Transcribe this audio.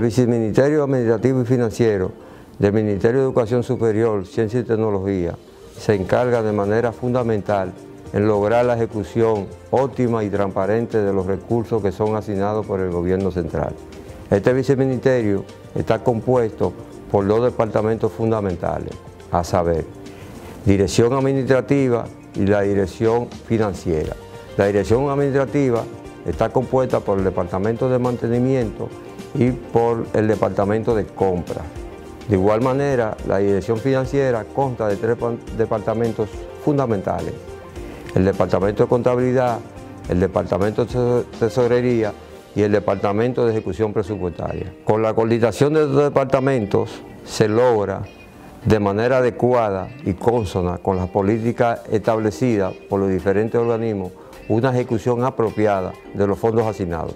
Viceministerio Administrativo y Financiero del Ministerio de Educación Superior, Ciencia y Tecnología se encarga de manera fundamental en lograr la ejecución óptima y transparente de los recursos que son asignados por el gobierno central. Este viceministerio está compuesto por dos departamentos fundamentales, a saber, dirección administrativa y la dirección financiera. La dirección administrativa está compuesta por el departamento de mantenimiento y por el departamento de compra. De igual manera, la dirección financiera consta de tres departamentos fundamentales. El departamento de contabilidad, el departamento de tesorería y el departamento de ejecución presupuestaria. Con la coordinación de estos departamentos se logra de manera adecuada y consona con las políticas establecidas por los diferentes organismos una ejecución apropiada de los fondos asignados.